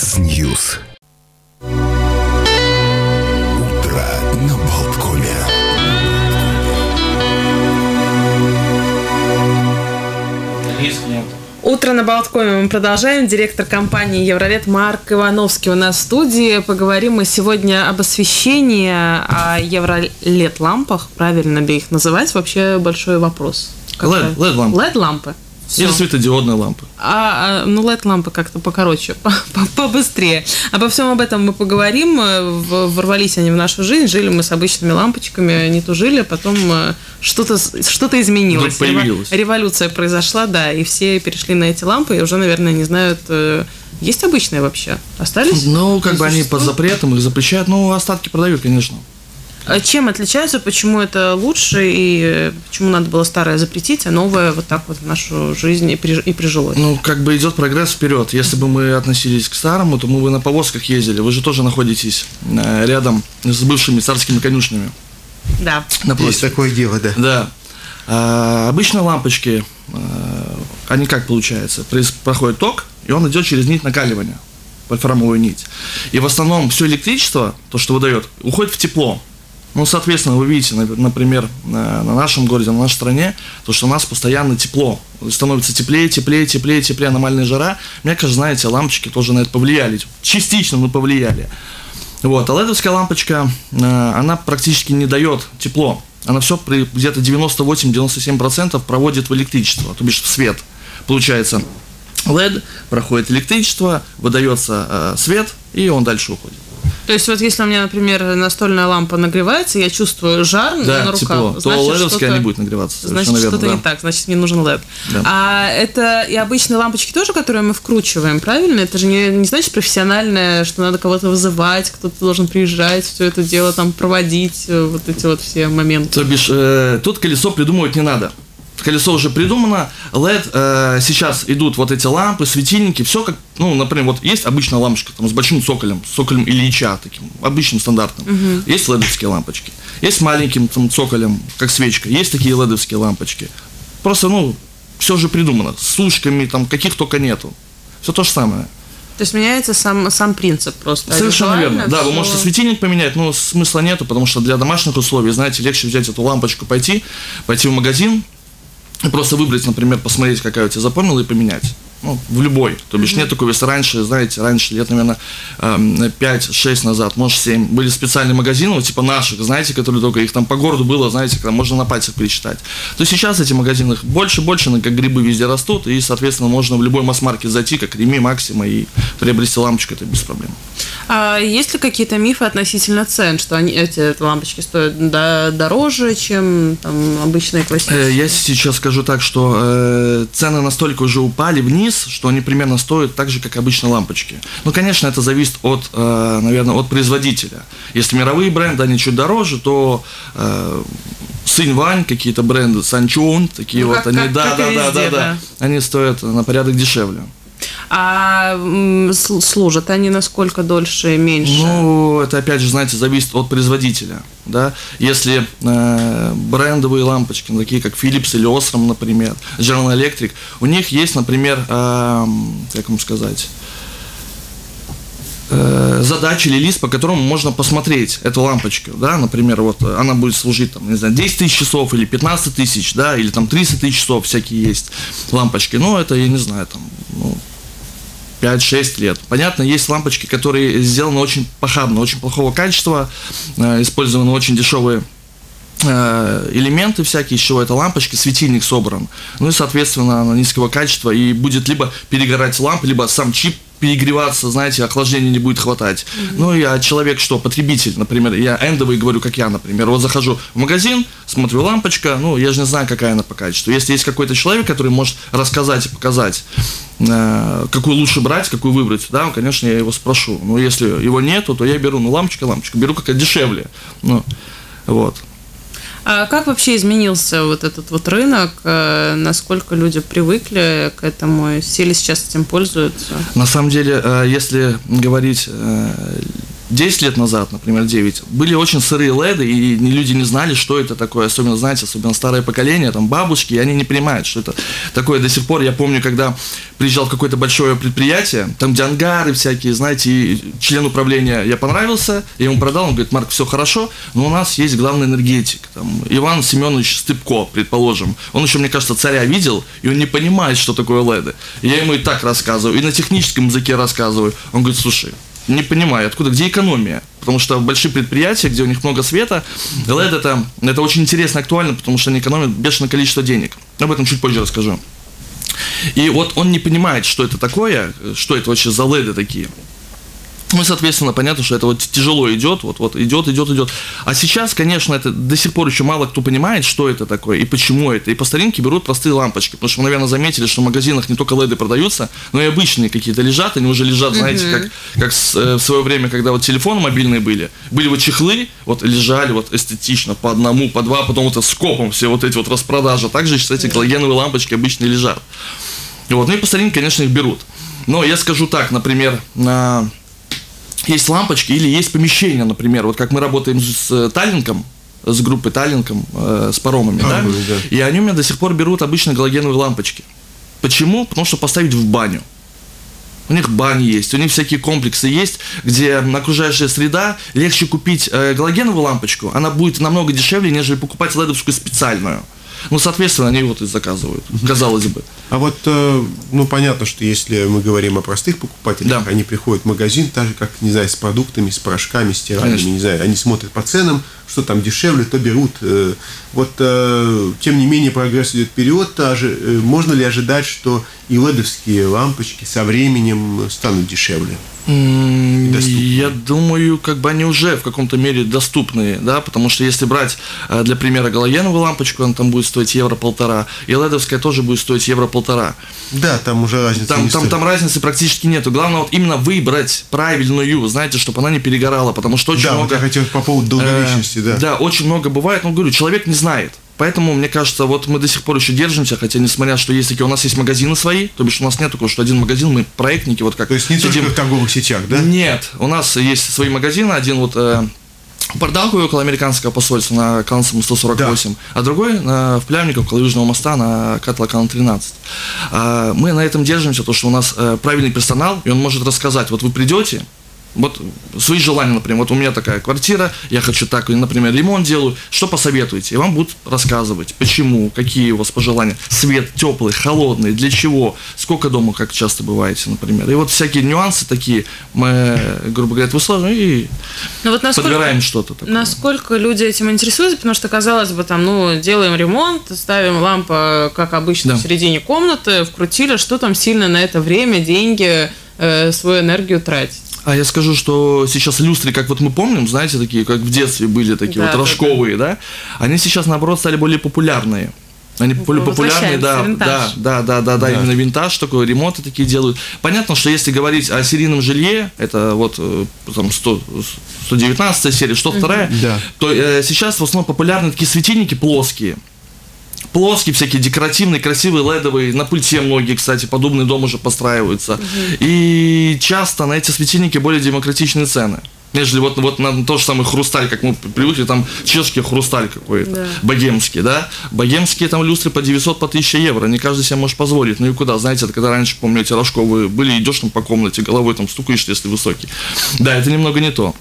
Яндекс.News. Утро на Балткоме. Утро на Балткоме мы продолжаем. Директор компании «EUROLED» Марк Ивановский у нас в студии. Поговорим мы сегодня об освещении, о «EUROLED» лампах. Правильно ли их называть? Вообще большой вопрос. LED, LED-лампы. LED-лампы. Или светодиодные лампы. А, а, ну, LED-лампы как-то покороче, по- по- побыстрее. Обо всем об этом мы поговорим. Э, в- Ворвались они в нашу жизнь, жили мы с обычными лампочками, не тужили, потом э, что-то что изменилось. Вдруг появилось. Рево- Революция произошла, да, и все перешли на эти лампы, и уже, наверное, не знают, э, есть обычные вообще? Остались? Ну, как бы они под запретом, их запрещают. Ну, остатки продают, конечно. А Чем отличаются, почему это лучше, и э, почему надо было старое запретить, а новое вот так вот в нашу жизнь и, приж- и прижилось? Ну, как бы идет прогресс вперед. Если бы мы относились к старому, то мы бы на повозках ездили. Вы же тоже находитесь э, рядом с бывшими царскими конюшнями. Да. Напротив. Есть такое дело, да. Да. А, обычно лампочки, они как получается? Проходит ток, и он идет через нить накаливания, вольфрамовую нить. И в основном все электричество, то, что выдает, уходит в тепло. Ну, соответственно, вы видите, нап- например, на на нашем городе, на нашей стране, то, что у нас постоянно тепло. Становится теплее, теплее, теплее, теплее, аномальная жара. Мне кажется, знаете, лампочки тоже на это повлияли. Частично, но повлияли. Вот, а ледовская лампочка, э, она практически не дает тепло. Она все где-то 98-97% проводит в электричество, то бишь в свет. Получается, LED, проходит электричество, выдается э, свет, и он дальше уходит. То есть вот если у меня, например, настольная лампа нагревается, я чувствую жар Да, на руках, тепло. То значит, ледовская что-то- не будет нагреваться. Значит, что-то верно, не да. так, значит, мне нужен LED. Да. А это и обычные лампочки тоже, которые мы вкручиваем, правильно? Это же не, не значит профессиональное, что надо кого-то вызывать, кто-то должен приезжать, все это дело там проводить, э, вот эти вот все моменты. То бишь, э, тут колесо придумывать не надо. Колесо уже придумано, LED, э, сейчас идут вот эти лампы, светильники, все как, ну, например, вот есть обычная лампочка там, с большим цоколем, с цоколем Ильича таким, обычным, стандартным. Есть ледовские лампочки. Есть с маленьким там, цоколем, как свечка. Есть такие ледовские лампочки. Просто, ну, все же придумано. С ушками, там, каких только нету. Все то же самое. То есть меняется сам, сам принцип просто. Совершенно А верно. Да, вы можете светильник поменять, но смысла нету, потому что для домашних условий, знаете, легче взять эту лампочку, пойти, пойти в магазин, просто выбрать, например, посмотреть, какая у тебя запомнила, и поменять. Ну, в любой. То бишь нет такого, если раньше, знаете, раньше лет, наверное, 5-6 назад, может 7, были специальные магазины, вот типа наших, знаете, которые только их там по городу было, знаете, когда можно на пальцах пересчитать. То сейчас эти магазины больше, больше, ну, как грибы везде растут, и, соответственно, можно в любой масс-маркет зайти, как Реми, Максима, и приобрести лампочку, это без проблем. А есть ли какие-то мифы относительно цен, что они, эти лампочки стоят да, дороже, чем там, обычные Э, классические? Я сейчас скажу так, что э, цены настолько уже упали вниз, что они примерно стоят так же, как обычно лампочки. Ну, конечно, это зависит от, э, наверное, от производителя. Если мировые бренды, они чуть дороже, то э, Синьвань, какие-то бренды, Санчун, такие Ну, вот, как- они, как- да, как да, да, везде, да, да, они стоят на порядок дешевле. А служат они насколько дольше, меньше? Ну, это опять же, знаете, зависит от производителя. Да? Если э, брендовые лампочки, такие как Philips или Osram, например, General Electric, у них есть, например, эм, как вам сказать, э, задача или лист, по которому можно посмотреть эту лампочку, да, например, вот она будет служить, там, не знаю, 10 тысяч часов или 15 тысяч, да, или там 30 тысяч часов всякие есть лампочки, ну, это, я не знаю, там, ну, 5-6 лет. Понятно, есть лампочки, которые сделаны очень похабно, очень плохого качества, э, использованы очень дешевые э, элементы всякие, из чего эта лампочка, светильник собран. Ну и, соответственно, она низкого качества, и будет либо перегорать лампа, либо сам чип перегреваться, знаете, охлаждения не будет хватать. Ну, я человек что, потребитель, например, я эндовый говорю, как я, например, вот захожу в магазин, смотрю лампочка, ну, я же не знаю, какая она по качеству. Если есть какой-то человек, который может рассказать и показать, э, какую лучше брать, какую выбрать, да, конечно, я его спрошу. Но если его нету, то я беру, ну, лампочка, лампочка, беру какая дешевле. Ну, вот. А как вообще изменился вот этот вот рынок? Э, Насколько люди привыкли к этому? Все ли сейчас этим пользуются? На самом деле, э, если говорить э, 10 лет назад, например, 9, были очень сырые леды, и люди не знали, что это такое, особенно, знаете, особенно старое поколение, там, бабушки, и они не понимают, что это такое до сих пор. Я помню, когда приезжал в какое-то большое предприятие, там, где ангары всякие, знаете, и член управления я понравился, я ему продал, он говорит, Марк, все хорошо, но у нас есть главный энергетик, там, Иван Семенович Стыпко, предположим. Он еще, мне кажется, царя видел, и он не понимает, что такое леды. Я ему и так рассказываю, и на техническом языке рассказываю. Он говорит, слушай, не понимаю, откуда, где экономия? Потому что большие предприятия, где у них много света, LED это, это очень интересно, актуально, потому что они экономят бешеное количество денег. Об этом чуть позже расскажу. И вот он не понимает, что это такое, что это вообще за LED такие. Ну, соответственно, понятно, что это вот тяжело идет, вот, вот идет, идет, идет. А сейчас, конечно, это до сих пор еще мало кто понимает, что это такое и почему это. И по старинке берут простые лампочки, потому что вы, наверное, заметили, что в магазинах не только леды продаются, но и обычные какие-то лежат, они уже лежат, знаете, как, как с, э, в свое время, когда вот телефоны мобильные были, были вот чехлы, вот лежали вот эстетично по одному, по два, потом вот скопом все вот эти вот распродажи. Также сейчас эти галогеновые лампочки обычные лежат. Вот. Ну и по старинке, конечно, их берут. Но я скажу так, например, на есть лампочки или есть помещение, например, вот как мы работаем с э, Таллинком, с группой Таллинком, э, с паромами, а, да? да? И они у меня до сих пор берут обычно галогеновые лампочки. Почему? Потому что поставить в баню. У них бани есть, у них всякие комплексы есть, где окружающая среда, легче купить э, галогеновую лампочку, она будет намного дешевле, нежели покупать ледовскую специальную. Ну, соответственно, они вот и заказывают, казалось бы. А вот, э, ну, понятно, что если мы говорим о простых покупателях, да. они приходят в магазин, так же, как, не знаю, с продуктами, с порошками, стиральными, Конечно. не знаю, они смотрят по ценам, что там дешевле, то берут. Э, вот, э, тем не менее, прогресс идет вперед. Можно ли ожидать, что и ледовские лампочки со временем станут дешевле? Я думаю, как бы они уже в каком-то мере доступны, да, потому что если брать э, для примера галогеновую лампочку, она там будет стоить евро полтора, и ледовская тоже будет стоить евро полтора. Да, там уже разницы там, там, там разницы практически нету. Главное вот именно выбрать правильную, знаете, чтобы она не перегорала, потому что очень да, много... Да, вот я хотел по поводу долговечности, э, да. Да, очень много бывает, но говорю, человек не знает. Поэтому, мне кажется, вот мы до сих пор еще держимся, хотя несмотря, что есть такие, у нас есть магазины свои, то бишь у нас нет такого, что один магазин, мы проектники, вот как... То есть не сидим... только в торговых сетях, да? Нет, у нас есть свои магазины, один вот э, Пардалку около американского посольства на Калансом 148, да. а другой на, в Плявниках около Южного моста на Катлакан 13. А, мы на этом держимся, потому что у нас э, правильный персонал, и он может рассказать, вот вы придете, вот свои желания, например, вот у меня такая квартира, я хочу так, например, ремонт делаю, что посоветуете? И вам будут рассказывать, почему, какие у вас пожелания, свет теплый, холодный, для чего, сколько дома, как часто бываете, например. И вот всякие нюансы такие мы, грубо говоря, выслаживаем и ну вот насколько, подбираем что-то такое. Насколько люди этим интересуются, потому что, казалось бы, там, ну, делаем ремонт, ставим лампу, как обычно, да. в середине комнаты, вкрутили, что там сильно на это время, деньги, э, свою энергию тратить? А я скажу, что сейчас люстры, как вот мы помним, знаете, такие, как в детстве были такие да, вот рожковые, да, да, они сейчас, наоборот, стали более популярные. Они более популярные, да, да, да, да, да, да, именно винтаж такой, ремонты такие делают. Понятно, что если говорить о серийном жилье, это вот э, там 100, 119 серия, что вторая, да. то э, сейчас в основном популярны такие светильники плоские плоские, всякие декоративные, красивые, ледовые. На пульте многие, кстати, подобные дома уже постраиваются. Угу. И часто на эти светильники более демократичные цены. Нежели вот, вот на то же самое хрусталь, как мы привыкли, там чешский хрусталь какой-то, да. богемский, да? Богемские там люстры по 900, по 1000 евро, не каждый себе может позволить. Ну и куда, знаете, это когда раньше, помню, эти рожковые были, идешь там по комнате, головой там стукаешь, если высокий. Да, это немного не то.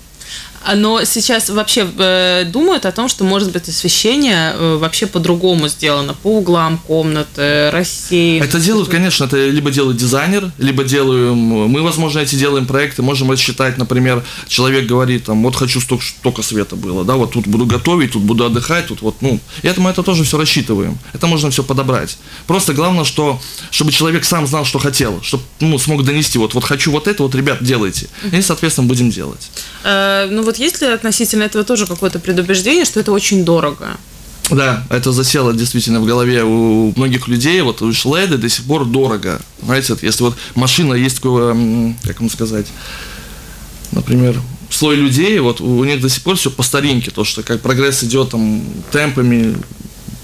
А, но сейчас вообще э, думают о том, что может быть освещение э, вообще по-другому сделано, по углам комнаты, рассеяно. Это делают, конечно, это либо делает дизайнер, либо делаем, мы, возможно, эти делаем проекты, можем рассчитать, например, человек говорит, там, вот хочу столько, столько света было, да, вот тут буду готовить, тут буду отдыхать, тут вот, ну, и это мы это тоже все рассчитываем, это можно все подобрать. Просто главное, что, чтобы человек сам знал, что хотел, чтобы, ну, смог донести, вот, вот хочу вот это, вот, ребят, делайте, и, соответственно, будем делать. Э, ну, вот есть ли относительно этого тоже какое-то предубеждение, что это очень дорого? Да, это засело действительно в голове у многих людей. Вот уж леды до сих пор дорого. Знаете, если вот машина есть такое, как вам сказать, например, слой людей, вот у них до сих пор все по старинке, то, что как прогресс идет там темпами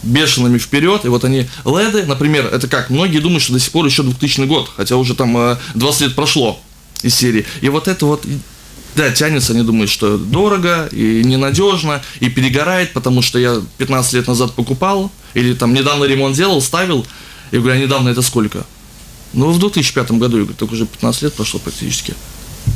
бешеными вперед, и вот они, леды, например, это как, многие думают, что до сих пор еще 2000 год, хотя уже там 20 э, лет прошло из серии, и вот это вот да, тянется, они думают, что дорого и ненадежно, и перегорает, потому что я 15 лет назад покупал, или там недавно ремонт делал, ставил, я говорю, а недавно это сколько? Ну, в 2005 году, я говорю, так уже 15 лет прошло практически.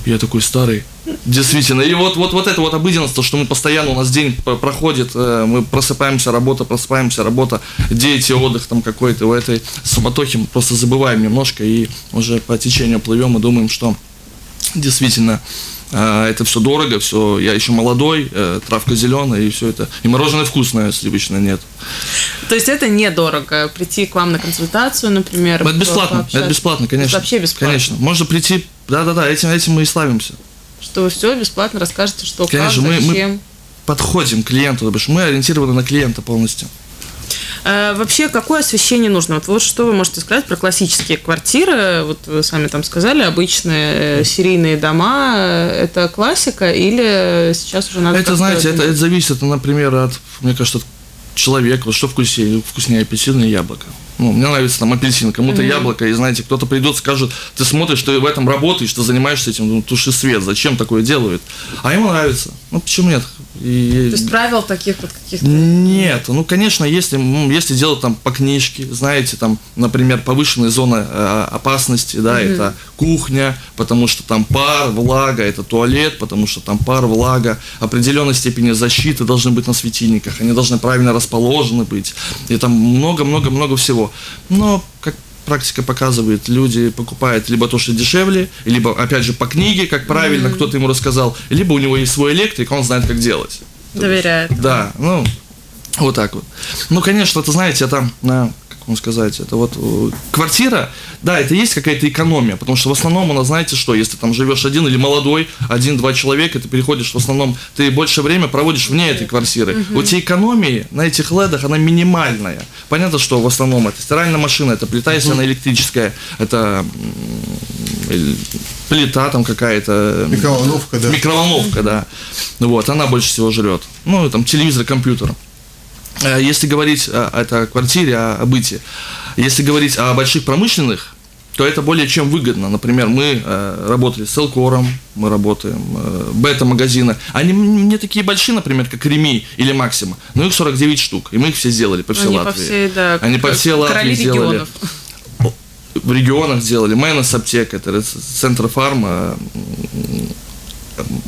Я такой старый. Действительно. И вот, вот, вот это вот обыденность, то, что мы постоянно, у нас день проходит, э, мы просыпаемся, работа, просыпаемся, работа, дети, отдых там какой-то, в этой суматохе мы просто забываем немножко и уже по течению плывем и думаем, что действительно это все дорого, все, я еще молодой, э, травка зеленая и все это. И мороженое вкусное, сливочное нет. То есть это недорого, прийти к вам на консультацию, например. Это бесплатно, это бесплатно, конечно. Это вообще бесплатно. Конечно, можно прийти, да-да-да, этим, этим мы и славимся. Что вы все бесплатно расскажете, что конечно, как, мы, зачем. мы подходим к клиенту, потому что мы ориентированы на клиента полностью. А, вообще, какое освещение нужно? Вот, вот что вы можете сказать про классические квартиры? Вот вы сами там сказали, обычные э, серийные дома. Это классика или сейчас уже надо... Это, знаете, это, это зависит, например, от, мне кажется, от человека, вот что вкуснее, вкуснее апельсин или яблоко. Ну, мне нравится там апельсин, кому-то mm-hmm. яблоко, и знаете, кто-то придет, скажет, ты смотришь, ты в этом работаешь, ты занимаешься этим, ну, туши свет, зачем такое делают? А ему нравится. Ну, почему нет? И... То есть правил таких вот каких-то? Нет, ну, конечно, если, если делать там по книжке, знаете, там, например, повышенная зона э, опасности, да, mm-hmm. это кухня, потому что там пар, влага, это туалет, потому что там пар, влага, определенной степени защиты должны быть на светильниках, они должны правильно расположены быть, и там много-много-много всего. Но, как практика показывает, люди покупают либо то, что дешевле, либо, опять же, по книге, как правильно mm-hmm. кто-то ему рассказал, либо у него есть свой электрик, он знает, как делать. Доверяет. Да, ну, вот так вот. Ну, конечно, это, знаете, на вам сказать, это вот э, квартира, да, это есть какая-то экономия, потому что в основном у нас, знаете что, если там живешь один или молодой, один-два человека, ты переходишь, в основном, ты больше время проводишь вне этой квартиры. Угу. У тебя экономии на этих ледах, она минимальная. Понятно, что в основном это стиральная машина, это плита, если угу. она электрическая, это плита там какая-то. Микроволновка, да. Микроволновка, да. Вот, она больше всего жрет. Ну, там телевизор, компьютер. Э, если говорить о, о квартире, о, о быте, если говорить о больших промышленных, то это более чем выгодно. Например, мы э, работали с Элкором, мы работаем, э, бета-магазины. Они не такие большие, например, как Реми или Максима, но их 49 штук, и мы их все сделали по всей Они Латвии. По всей, да, Они по всей Латвии сделали. Регионов. В регионах сделали. Мэнос аптека, это центр фарма,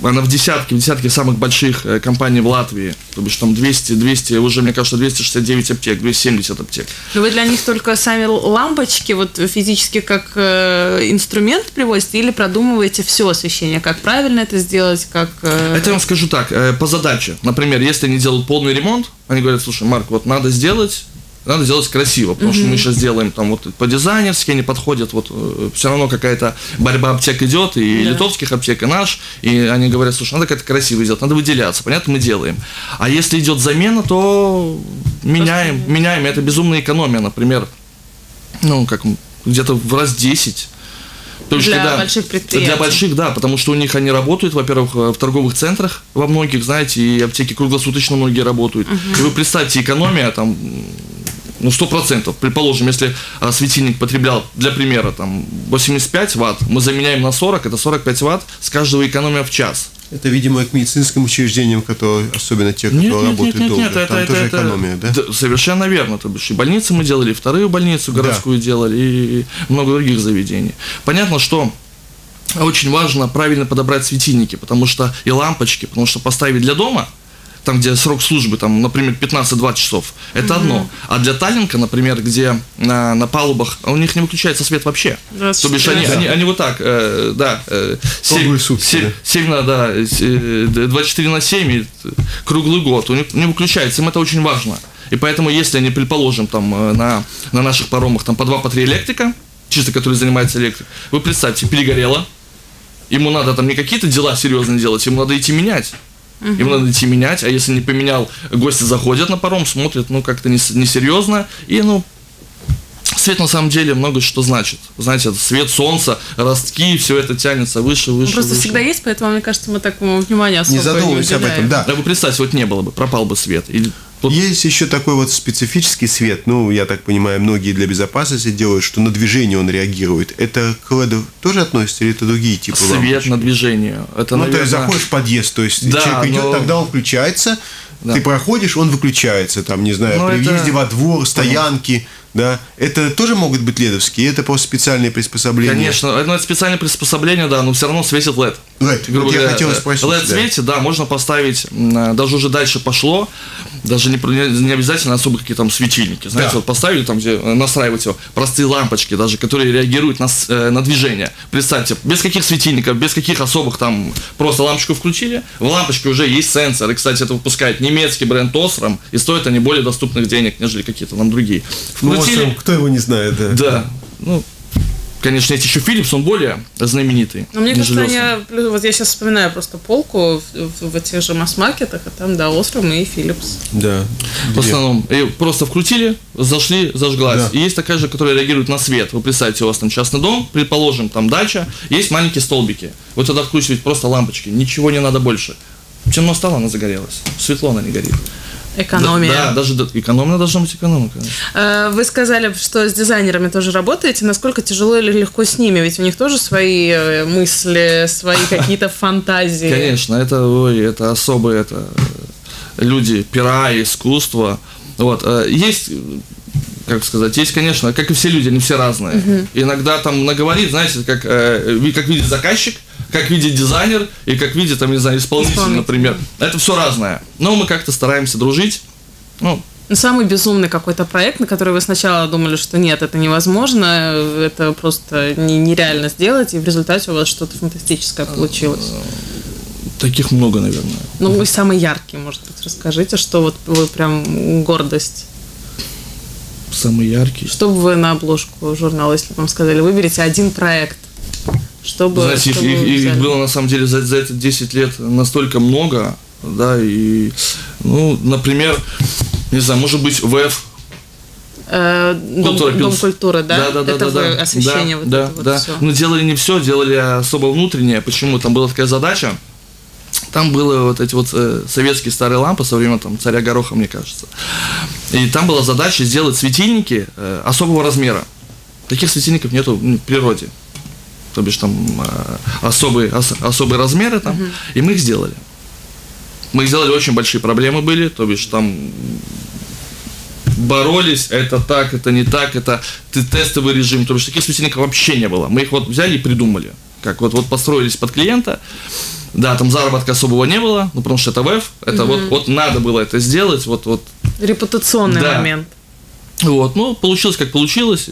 она в десятке, в десятке самых больших э, компаний в Латвии. То бишь там 200, 200, уже, мне кажется, 269 аптек, 270 аптек. Но вы для них только сами лампочки вот физически как э, инструмент привозите или продумываете все освещение? Как правильно это сделать? Как, э... Это я вам скажу так, э, по задаче. Например, если они делают полный ремонт, они говорят, слушай, Марк, вот надо сделать надо сделать красиво, потому mm-hmm. что мы сейчас делаем там вот по дизайнерски они подходят, вот э, все равно какая-то борьба аптек идет, и yeah. литовских аптек, и наш, и они говорят, слушай, надо как-то красиво сделать, надо выделяться, понятно, мы делаем. А если идет замена, то меняем, Просто... меняем, это безумная экономия, например, ну, как где-то в раз 10 то есть, для когда, больших предприятий. Для больших, да, потому что у них они работают, во-первых, в торговых центрах во многих, знаете, и аптеки круглосуточно многие работают. Угу. И вы представьте, экономия там ну, сто процентов. Предположим, если а, светильник потреблял, для примера, там, 85 ватт, мы заменяем на 40, это 45 ватт с каждого экономия в час. Это, видимо, к медицинским учреждениям, которые, особенно те, которые нет, работают нет, нет, долго. Нет, это, Там это, тоже это, экономия, да? да? Совершенно верно. То бишь и больницы мы делали, и вторую больницу городскую да. делали, и много других заведений. Понятно, что очень важно правильно подобрать светильники, потому что и лампочки, потому что поставить для дома – там, где срок службы, там, например, 15-20 часов, это угу. одно. А для Таллинка, например, где на, на палубах, у них не выключается свет вообще. То бишь они, они, они вот так, э, да, э, 7, сутки, 7, да. 7 на, да, 24 на 7, круглый год, у них не выключается, им это очень важно. И поэтому, если они, предположим, там, э, на, на наших паромах там по 2 по 3 электрика, чисто который занимается электрик, вы представьте, перегорело, ему надо там не какие-то дела серьезные делать, ему надо идти менять. Угу. Им надо идти менять, а если не поменял, гости заходят на паром, смотрят, ну, как-то несерьезно, и, ну, Свет на самом деле много что значит. Знаете, свет солнца, ростки, все это тянется выше, выше. Он просто выше. всегда есть, поэтому, мне кажется, мы так внимание особо не задумывались об этом, да. Да вы представьте, вот не было бы, пропал бы свет. Или Вот. Есть еще такой вот специфический свет, ну, я так понимаю, многие для безопасности делают, что на движение он реагирует. Это к LED тоже относится или это другие типы Свет лампочки? на движение. Это, ну, наверное... то есть заходишь в подъезд, то есть Да, человек идет, но- тогда он включается, Да. ты проходишь, он выключается, там, не знаю, Ну, при это- въезде во двор, стоянки, да. Это тоже могут быть ледовские, это просто специальные приспособления. Конечно, это специальное приспособление, да, но все равно светит LED. LED, Грубо вот я говоря, хотел э, спросить, LED да. светит, да, можно поставить, э, даже уже дальше пошло, даже не, не обязательно особо какие там светильники. Знаете, Да. вот поставили там, где э, настраивать его, простые лампочки даже, которые реагируют на, на движение. Представьте, без каких светильников, без каких особых там, просто лампочку включили, в лампочке уже есть сенсор, и, кстати, это выпускает немецкий бренд Osram, и стоят они более доступных денег, нежели какие-то там другие. Ну, Вот, кто его не знает, да. да, ну, конечно, есть еще Philips, он более знаменитый. Но мне кажется, они, вот я сейчас вспоминаю просто полку в, в- в этих же масс-маркетах, а там, да, Остром и Philips. Да. В основном и просто вкрутили, зашли, зажглась. Да. И есть такая же, которая реагирует на свет. Вы представьте, у вас там частный дом, предположим, там дача, есть маленькие столбики. Вы туда вкручиваете просто лампочки, ничего не надо больше. Темно стало, она загорелась. Светло она не горит. Экономия. Да, да, даже экономно должна быть экономика. Э, Вы сказали, что с дизайнерами тоже работаете. Насколько тяжело или легко с ними? Ведь у них тоже свои э, мысли, свои какие-то фантазии. Конечно, это, ой, это особые это, э, люди, пера, искусство. Вот, э, есть, как сказать, есть, конечно, как и все люди, они все разные. Иногда там наговорит, знаете, как, э, как видит заказчик, как видит дизайнер и как видит, там, не знаю, исполнитель, Исполнитель. например. Это все разное. Но мы как-то стараемся дружить. Ну, Ну, самый безумный какой-то проект, на который вы сначала думали, что нет, это невозможно, это просто не- нереально сделать, и в результате у вас что-то фантастическое получилось. таких много, наверное. Ну, вы самый яркий, может быть, расскажите, что вот вы прям гордость. Самый яркий. Что бы вы на обложку журнала, если бы вам сказали, выберите один проект, чтобы, Знаете, их, чтобы их- их взяли? было на самом деле за, за эти 10 лет настолько много, да, и, ну, например, не знаю, может быть, ВФ. Э, дом, Культура дом культуры, да? Да, да, да, это да, вы да. освещение да, вот да, это вот да. все. Но делали не все, делали особо внутреннее. Почему? Там была такая задача. Там были вот эти вот э, советские старые лампы со времен там царя Гороха, мне кажется. И там была задача сделать светильники э, особого размера. Таких светильников нету ну, в природе. То бишь там э, особые, ос- особые размеры там. И мы их сделали. Мы их сделали, очень большие проблемы были, то бишь там боролись, это так, это не так, это тестовый режим, то бишь таких светильников вообще не было. Мы их вот взяли и придумали. Как вот, вот построились под клиента, да, там заработка особого не было, ну потому что это веб, это вот, вот надо было это сделать, вот, вот, Репутационный Да. момент. вот, ну получилось как получилось.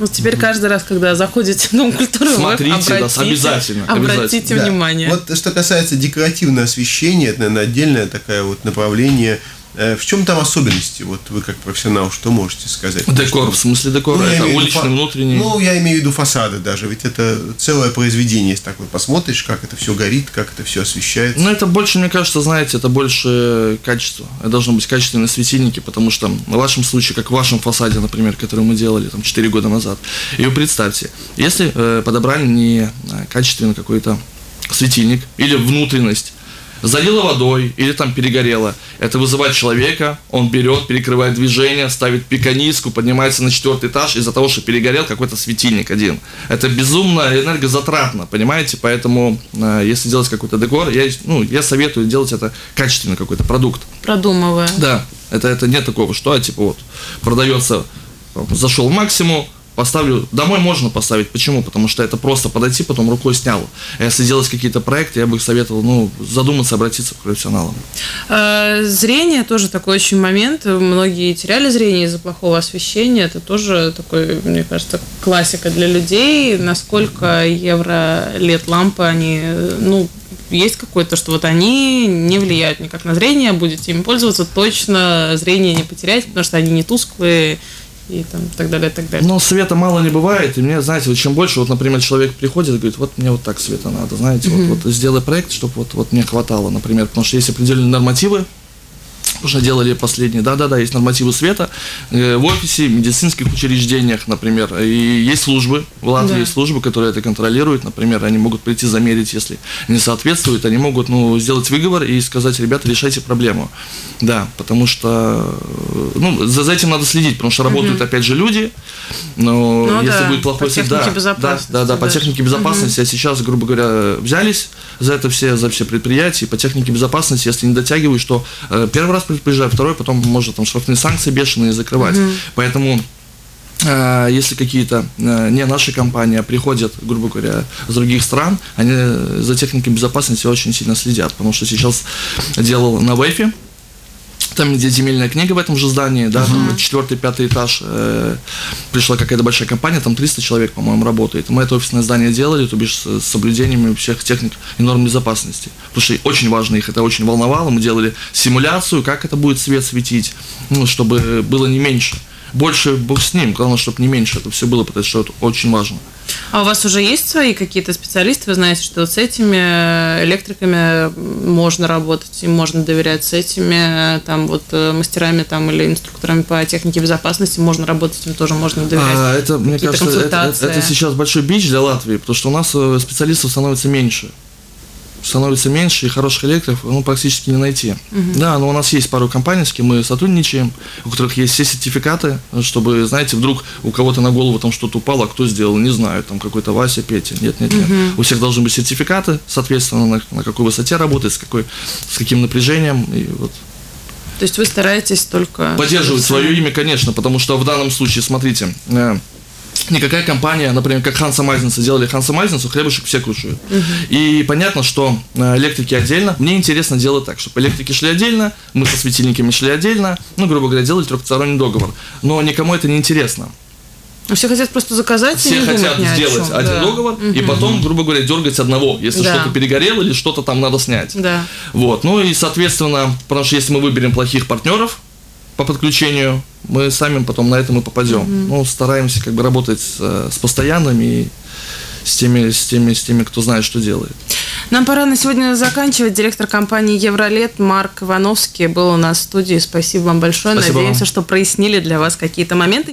Вот теперь каждый раз, когда заходите в Дом культуры, Смотрите, да, обратите, обязательно, обратите обязательно. Да. внимание. Вот что касается декоративного освещения, это, наверное, отдельное такое вот направление. Э, В чем там особенности? Вот вы как профессионал, что можете сказать? Декор, в смысле декора, Ну, это уличный, фа- внутренний. Ну, я имею в виду фасады даже, ведь это целое произведение, если так вот посмотришь, как это все горит, как это все освещается. Ну, это больше, мне кажется, знаете, это больше качество. Это должны быть качественные светильники, потому что в вашем случае, как в вашем фасаде, например, который мы делали там 4 года назад, и вы представьте, если э, подобрали не э, качественный какой-то светильник или внутренность, залило водой или там перегорело, это вызывает человека, он берет, перекрывает движение, ставит пиканиску, поднимается на четвертый этаж из-за того, что перегорел какой-то светильник один. Это безумно энергозатратно, понимаете? Поэтому, э, если делать какой-то декор, я, ну, я советую делать это качественный какой-то продукт. Продумывая. Да, это, это нет такого, что, а, типа, вот, продается, зашел максимум, поставлю, домой можно поставить, почему? Потому что это просто подойти, потом рукой снял. А если делать какие-то проекты, я бы советовал, ну, задуматься, обратиться к профессионалам. Э, Зрение тоже такой очень момент. Многие теряли зрение из-за плохого освещения. Это тоже такой, мне кажется, классика для людей. Насколько евро лет лампы, они, ну, есть какое-то, что вот они не влияют никак на зрение, будете им пользоваться, точно зрение не потерять, потому что они не тусклые и там так далее, так далее. Но света мало не бывает, и мне, знаете, вот чем больше, вот, например, человек приходит и говорит, вот мне вот так света надо, знаете, вот, вот сделай проект, чтобы вот, вот мне хватало, например, потому что есть определенные нормативы, уже делали последние. Да-да-да, есть нормативы света э, в офисе, в медицинских учреждениях, например. И есть службы, в Латвии да. есть службы, которые это контролируют. Например, они могут прийти замерить, если не соответствует. Они могут ну, сделать выговор и сказать, ребята, решайте проблему. Да, потому что ну, за, за этим надо следить, потому что работают, угу. опять же, люди. Но ну, если да, будет плохой технике да. Да, да, да, по технике безопасности. Угу. А сейчас, грубо говоря, взялись за это все, за все предприятия. По технике безопасности, если не дотягиваешь, то э, первый раз предупреждаю, второй, потом можно там штрафные санкции бешеные закрывать. Угу. Поэтому э, если какие-то э, не наши компании а приходят, грубо говоря, с других стран, они за техникой безопасности очень сильно следят, потому что сейчас делал на Вейфе, там, где земельная книга в этом же здании, да, там четвертый, пятый этаж, э, пришла какая-то большая компания, там 300 человек, по-моему, работает. Мы это офисное здание делали, то бишь с, с соблюдением всех техник и норм безопасности. Потому что очень важно, их это очень волновало. Мы делали симуляцию, как это будет свет светить, ну, чтобы было не меньше. Больше бог с ним, главное, чтобы не меньше это все было, потому что это очень важно. А у вас уже есть свои какие-то специалисты? Вы знаете, что вот с этими электриками можно работать, им можно доверять, с этими там вот э, мастерами там или инструкторами по технике безопасности можно работать, им тоже можно доверять. А, это, мне кажется, это, это сейчас большой бич для Латвии, потому что у нас э, специалистов становится меньше становится меньше, и хороших электриков ну, практически не найти. Угу. Да, но у нас есть пару компаний, с кем мы сотрудничаем, у которых есть все сертификаты, чтобы, знаете, вдруг у кого-то на голову там что-то упало, а кто сделал, не знаю, там какой-то Вася, Петя. Нет, нет, нет. Угу. У всех должны быть сертификаты, соответственно, на, на какой высоте работать, с, какой, с каким напряжением. И вот. То есть вы стараетесь только... Поддерживать свое имя, конечно, потому что в данном случае, смотрите, э, никакая компания, например, как Ханса Майзенса делали Ханса Майзенсу, хлебушек все кушают. Угу. И понятно, что э, электрики отдельно. Мне интересно делать так, чтобы электрики шли отдельно, мы со светильниками шли отдельно, ну, грубо говоря, делали трехсторонний договор. Но никому это не интересно. Все хотят просто заказать Все и не хотят сделать один да. договор угу. и потом, грубо говоря, дергать одного, если да. что-то перегорело или что-то там надо снять. Да. Вот. Ну и, соответственно, потому что если мы выберем плохих партнеров, по подключению, мы сами потом на это мы попадем. Mm-hmm. Ну, стараемся как бы работать с, с постоянными и с теми, с, теми, с теми, кто знает, что делает. Нам пора на сегодня заканчивать. Директор компании Евролет Марк Ивановский был у нас в студии. Спасибо вам большое. Спасибо Надеемся, вам. что прояснили для вас какие-то моменты.